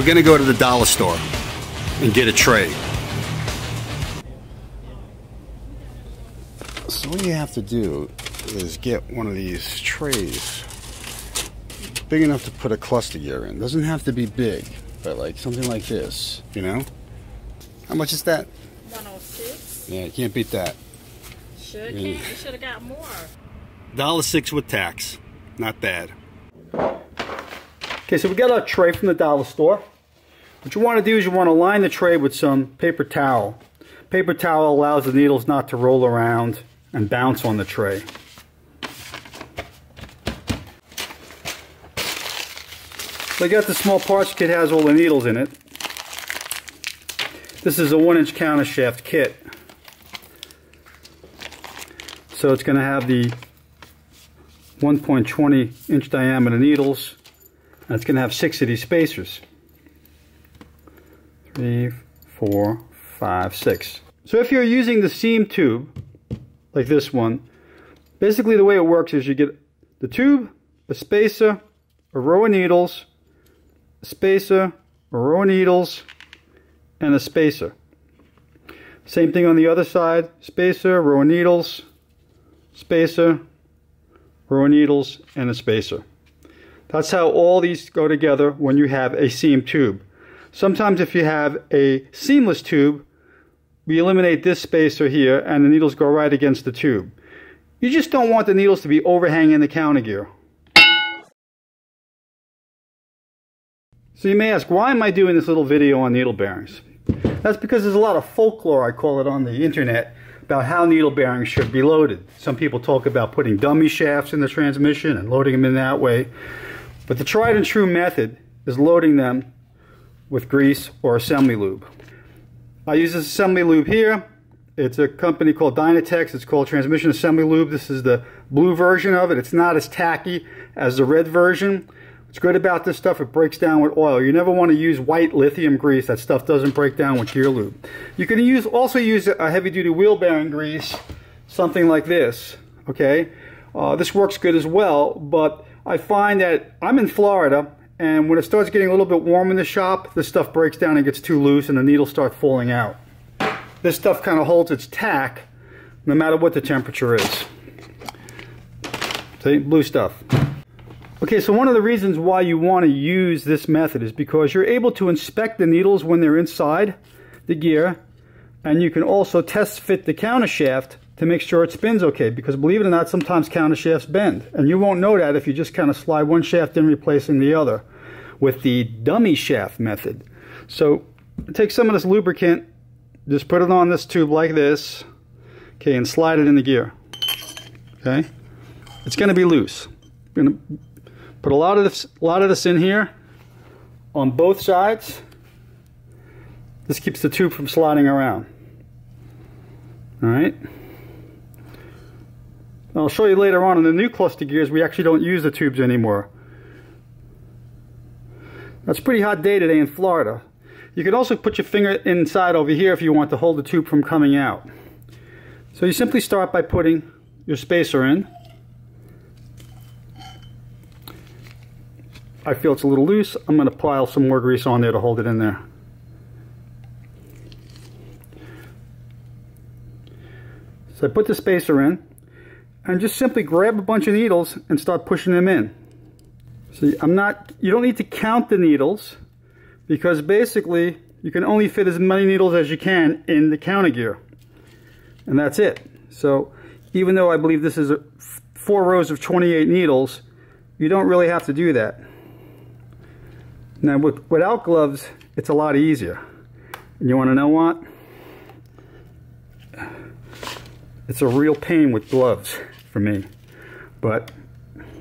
we're gonna go to the dollar store and get a tray. So what you have to do is get one of these trays big enough to put a cluster gear in. Doesn't have to be big, but like something like this, you know? How much is that? 106. Yeah, you can't beat that. Sure can. You should have got more. Dollar six with tax. Not bad. Okay, so we got our tray from the dollar store. What you want to do is you want to line the tray with some paper towel. Paper towel allows the needles not to roll around and bounce on the tray. So I got the small parts kit has all the needles in it. This is a one inch counter shaft kit. So it's going to have the 1.20 inch diameter needles and it's going to have six of these spacers. Three, four, five, six. So if you're using the seam tube, like this one, basically the way it works is you get the tube, a spacer, a row of needles, a spacer, a row of needles, and a spacer. Same thing on the other side, spacer, row of needles, spacer, row of needles, and a spacer. That's how all these go together when you have a seam tube. Sometimes if you have a seamless tube, we eliminate this spacer here and the needles go right against the tube. You just don't want the needles to be overhanging the counter gear. So you may ask, why am I doing this little video on needle bearings? That's because there's a lot of folklore, I call it, on the internet about how needle bearings should be loaded. Some people talk about putting dummy shafts in the transmission and loading them in that way. But the tried and true method is loading them with grease or assembly lube. I use this assembly lube here. It's a company called Dynatex. It's called Transmission Assembly Lube. This is the blue version of it. It's not as tacky as the red version. What's good about this stuff, it breaks down with oil. You never want to use white lithium grease. That stuff doesn't break down with gear lube. You can use also use a heavy duty wheel bearing grease, something like this, okay? Uh, this works good as well, but I find that I'm in Florida and when it starts getting a little bit warm in the shop, this stuff breaks down and gets too loose and the needles start falling out. This stuff kind of holds its tack no matter what the temperature is. See, blue stuff. Okay, so one of the reasons why you want to use this method is because you're able to inspect the needles when they're inside the gear and you can also test fit the counter shaft to make sure it spins okay because believe it or not sometimes counter shafts bend and you won't know that if you just kind of slide one shaft in replacing the other with the dummy shaft method. So take some of this lubricant, just put it on this tube like this, okay, and slide it in the gear. Okay, it's going to be loose. I'm going to put a lot of this, a lot of this in here on both sides. This keeps the tube from sliding around. All right. I'll show you later on in the new cluster gears we actually don't use the tubes anymore. That's a pretty hot day today in Florida. You can also put your finger inside over here if you want to hold the tube from coming out. So you simply start by putting your spacer in. I feel it's a little loose. I'm going to pile some more grease on there to hold it in there. So I put the spacer in and just simply grab a bunch of needles and start pushing them in. See, I'm not, you don't need to count the needles because basically you can only fit as many needles as you can in the counter gear. And that's it. So even though I believe this is a, four rows of 28 needles, you don't really have to do that. Now with, without gloves, it's a lot easier. And you want to know what? It's a real pain with gloves for me. But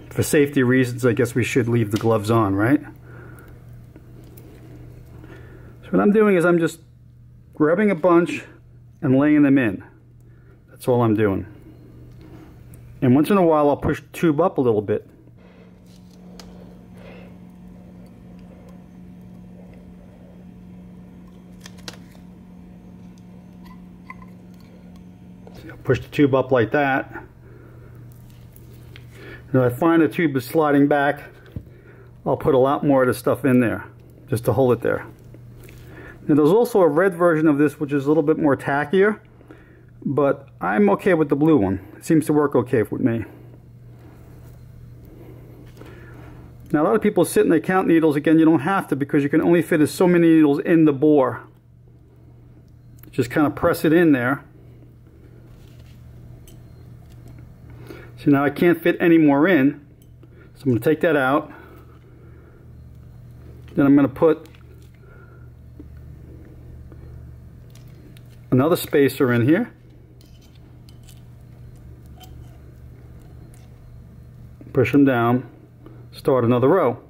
for safety reasons, I guess we should leave the gloves on, right? So what I'm doing is I'm just grabbing a bunch and laying them in. That's all I'm doing. And once in a while, I'll push the tube up a little bit. push the tube up like that. If I find the tube is sliding back, I'll put a lot more of the stuff in there. just to hold it there. Now there's also a red version of this which is a little bit more tackier, but I'm okay with the blue one. It seems to work okay with me. Now a lot of people sit and they count needles. Again, you don't have to because you can only fit so many needles in the bore. Just kind of press it in there. So now I can't fit any more in. So I'm going to take that out. Then I'm going to put another spacer in here. Push them down, start another row.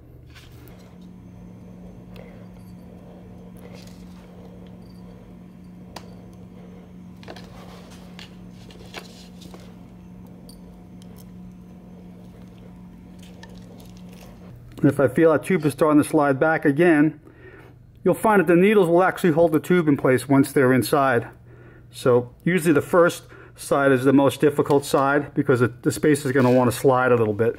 If I feel that tube is starting to slide back again, you'll find that the needles will actually hold the tube in place once they're inside. So usually the first side is the most difficult side because it, the space is going to want to slide a little bit.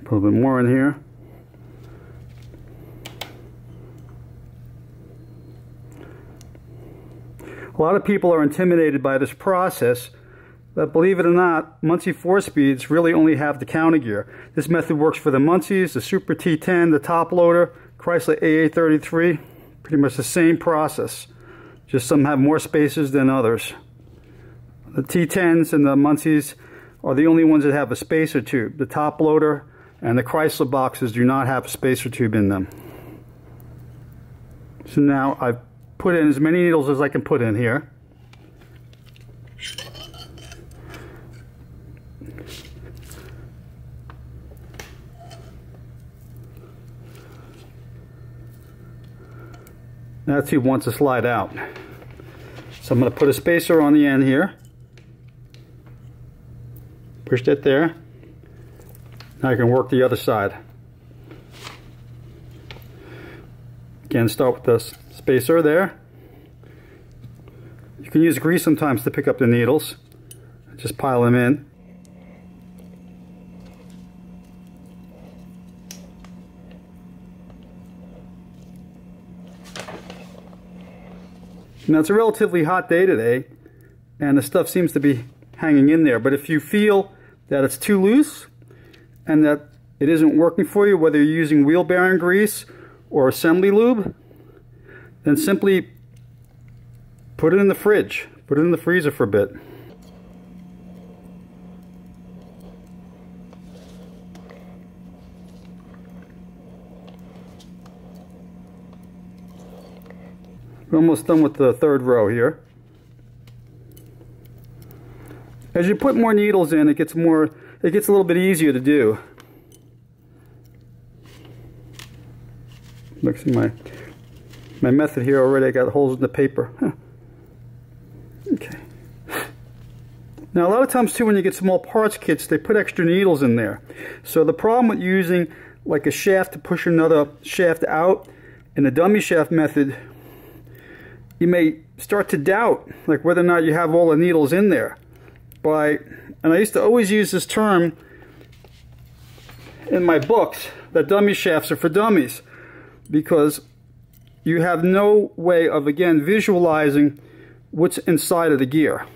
A little bit more in here. A lot of people are intimidated by this process, but believe it or not, Muncie 4-speeds really only have the counter gear. This method works for the Muncies, the Super T10, the top loader, Chrysler A833, pretty much the same process. Just some have more spaces than others. The T10s and the Muncies are the only ones that have a spacer tube. The top loader and the Chrysler boxes do not have a spacer tube in them. So now I've put in as many needles as I can put in here. That tube wants to slide out. So I'm going to put a spacer on the end here. Push that there. Now I can work the other side. Again, start with this spacer there. You can use grease sometimes to pick up the needles. Just pile them in. Now it's a relatively hot day today and the stuff seems to be hanging in there but if you feel that it's too loose and that it isn't working for you whether you're using wheel bearing grease or assembly lube then simply put it in the fridge, put it in the freezer for a bit. We're almost done with the third row here. As you put more needles in, it gets more, it gets a little bit easier to do. Mixing my my method here already. I got holes in the paper. Okay. Now a lot of times too when you get small parts kits they put extra needles in there. So the problem with using like a shaft to push another shaft out in the dummy shaft method you may start to doubt like whether or not you have all the needles in there. By and I used to always use this term in my books that dummy shafts are for dummies because you have no way of, again, visualizing what's inside of the gear.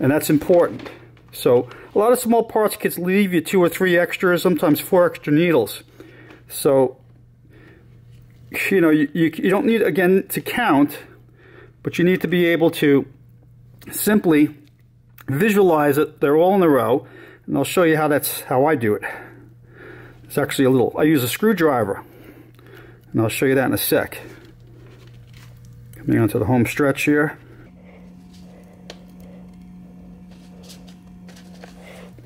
And that's important. So a lot of small parts kits leave you two or three extras, sometimes four extra needles. So, you know, you, you, you don't need, again, to count, but you need to be able to simply visualize it. They're all in a row. And I'll show you how that's how I do it. It's actually a little, I use a screwdriver. And I'll show you that in a sec. Coming onto the home stretch here.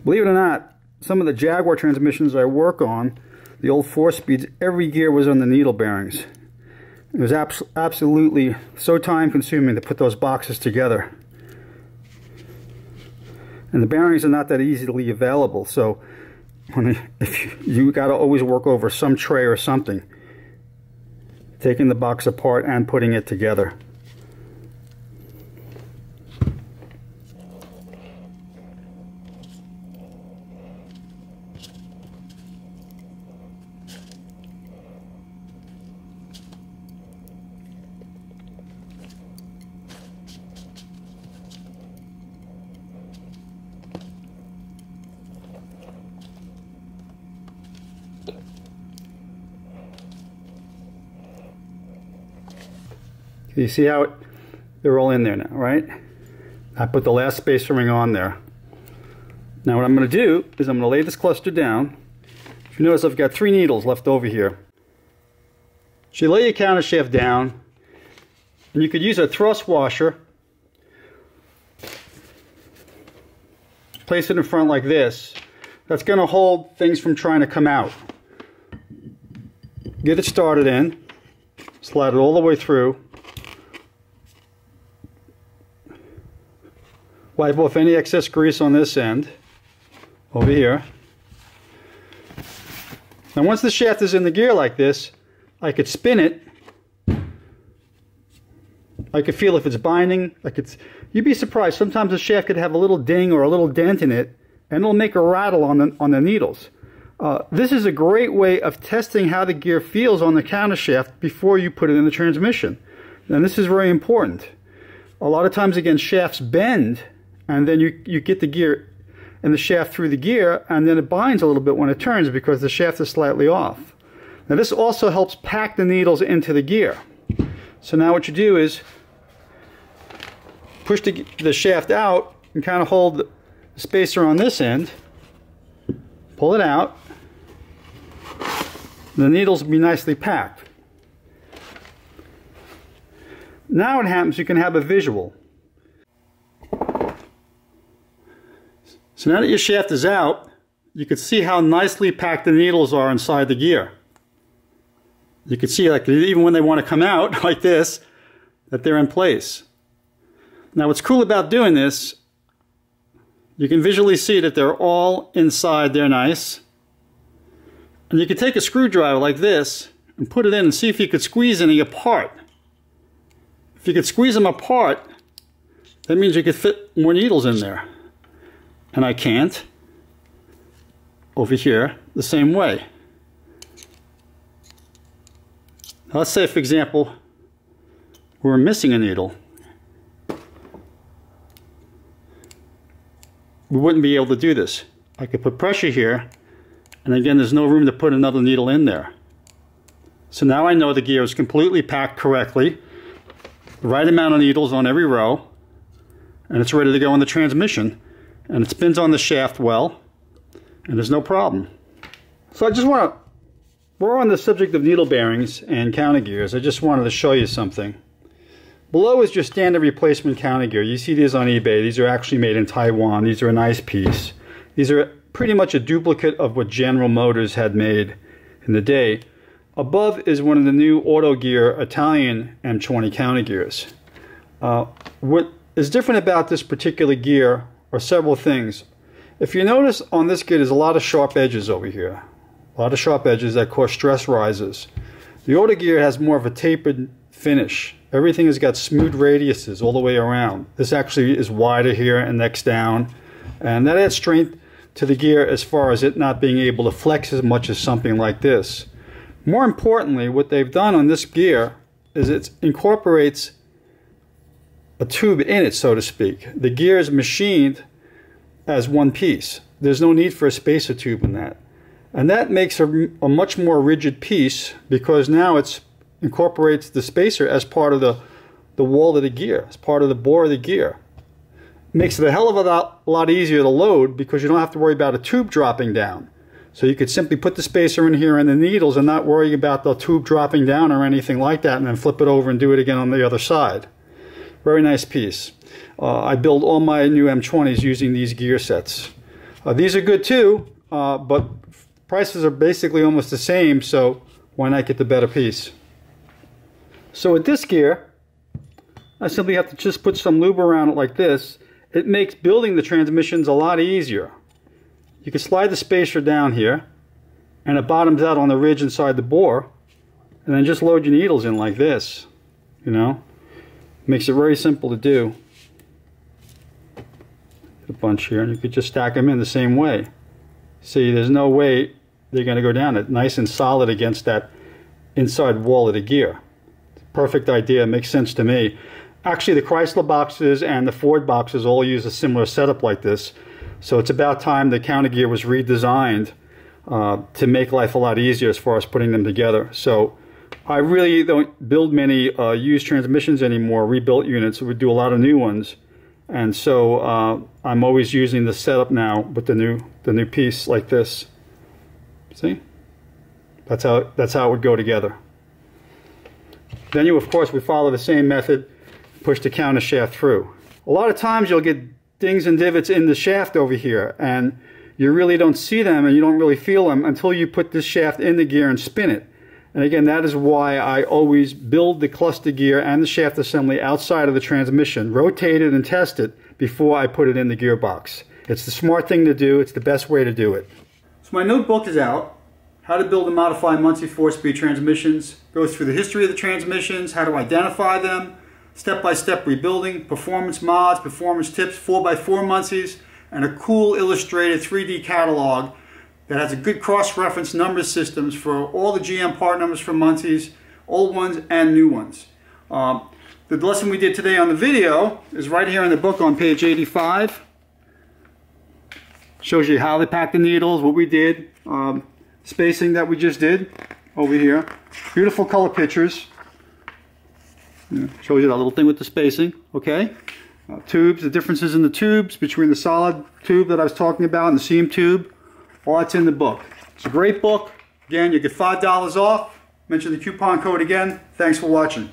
Believe it or not, some of the Jaguar transmissions I work on, the old four speeds, every gear was on the needle bearings. It was abs absolutely so time consuming to put those boxes together. And the bearings are not that easily available, so when if you, you got to always work over some tray or something taking the box apart and putting it together. You see how it, they're all in there now, right? I put the last spacer ring on there. Now what I'm going to do is I'm going to lay this cluster down. If you notice I've got three needles left over here. So you lay your counter shaft down and you could use a thrust washer. Place it in front like this. That's going to hold things from trying to come out. Get it started in. Slide it all the way through. Wipe off any excess grease on this end, over here. Now once the shaft is in the gear like this, I could spin it. I could feel if it's binding. I could. You'd be surprised. Sometimes the shaft could have a little ding or a little dent in it, and it'll make a rattle on the on the needles. Uh, this is a great way of testing how the gear feels on the counter shaft before you put it in the transmission. And this is very important. A lot of times, again, shafts bend and then you, you get the gear and the shaft through the gear and then it binds a little bit when it turns because the shaft is slightly off. Now this also helps pack the needles into the gear. So now what you do is push the, the shaft out and kind of hold the spacer on this end, pull it out, the needles will be nicely packed. Now what happens, you can have a visual. So now that your shaft is out, you can see how nicely packed the needles are inside the gear. You can see like even when they want to come out like this, that they're in place. Now what's cool about doing this, you can visually see that they're all inside they're nice. And you can take a screwdriver like this and put it in and see if you could squeeze any apart. If you could squeeze them apart, that means you could fit more needles in there and I can't over here the same way. Let's say, for example, we're missing a needle. We wouldn't be able to do this. I could put pressure here, and again, there's no room to put another needle in there. So now I know the gear is completely packed correctly, the right amount of needles on every row, and it's ready to go in the transmission and it spins on the shaft well and there's no problem. So I just want to, we're on the subject of needle bearings and counter gears. I just wanted to show you something. Below is your standard replacement counter gear. You see these on eBay. These are actually made in Taiwan. These are a nice piece. These are pretty much a duplicate of what General Motors had made in the day. Above is one of the new Auto Gear Italian M20 counter gears. Uh, what is different about this particular gear are several things. If you notice on this gear, there's a lot of sharp edges over here. A lot of sharp edges that cause stress rises. The Auto Gear has more of a tapered finish. Everything has got smooth radiuses all the way around. This actually is wider here and next down. And that adds strength to the gear as far as it not being able to flex as much as something like this. More importantly, what they've done on this gear is it incorporates a tube in it, so to speak. The gear is machined as one piece. There's no need for a spacer tube in that. And that makes a, a much more rigid piece because now it incorporates the spacer as part of the, the wall of the gear, as part of the bore of the gear. Makes it a hell of a lot, lot easier to load because you don't have to worry about a tube dropping down. So you could simply put the spacer in here and the needles and not worry about the tube dropping down or anything like that and then flip it over and do it again on the other side. Very nice piece. Uh, I build all my new M20s using these gear sets. Uh, these are good too, uh, but prices are basically almost the same, so why not get the better piece? So with this gear, I simply have to just put some lube around it like this. It makes building the transmissions a lot easier. You can slide the spacer down here, and it bottoms out on the ridge inside the bore, and then just load your needles in like this, you know. Makes it very simple to do. a bunch here, and you could just stack them in the same way. See, there's no way they're going to go down. It nice and solid against that inside wall of the gear. Perfect idea. Makes sense to me. Actually, the Chrysler boxes and the Ford boxes all use a similar setup like this. So it's about time the counter gear was redesigned uh, to make life a lot easier as far as putting them together. So I really don't build many uh, used transmissions anymore, rebuilt units. We do a lot of new ones. And so uh, I'm always using the setup now with the new the new piece like this. See? That's how that's how it would go together. Then you, of course, we follow the same method, push the counter shaft through. A lot of times you'll get dings and divots in the shaft over here, and you really don't see them and you don't really feel them until you put this shaft in the gear and spin it. And again, that is why I always build the cluster gear and the shaft assembly outside of the transmission, rotate it and test it before I put it in the gearbox. It's the smart thing to do. It's the best way to do it. So my notebook is out. How to build and modify Muncie 4-speed transmissions. Goes through the history of the transmissions, how to identify them, step-by-step -step rebuilding, performance mods, performance tips, 4x4 Muncies, and a cool illustrated 3D catalog that has a good cross-reference number systems for all the GM part numbers for Muncie's, old ones and new ones. Um, the lesson we did today on the video is right here in the book on page 85. Shows you how they pack the needles, what we did, um, spacing that we just did over here. Beautiful color pictures. Yeah, shows you that little thing with the spacing, okay? Uh, tubes, the differences in the tubes between the solid tube that I was talking about and the seam tube. All that's in the book. It's a great book. Again, you get $5 off. Mention the coupon code again. Thanks for watching.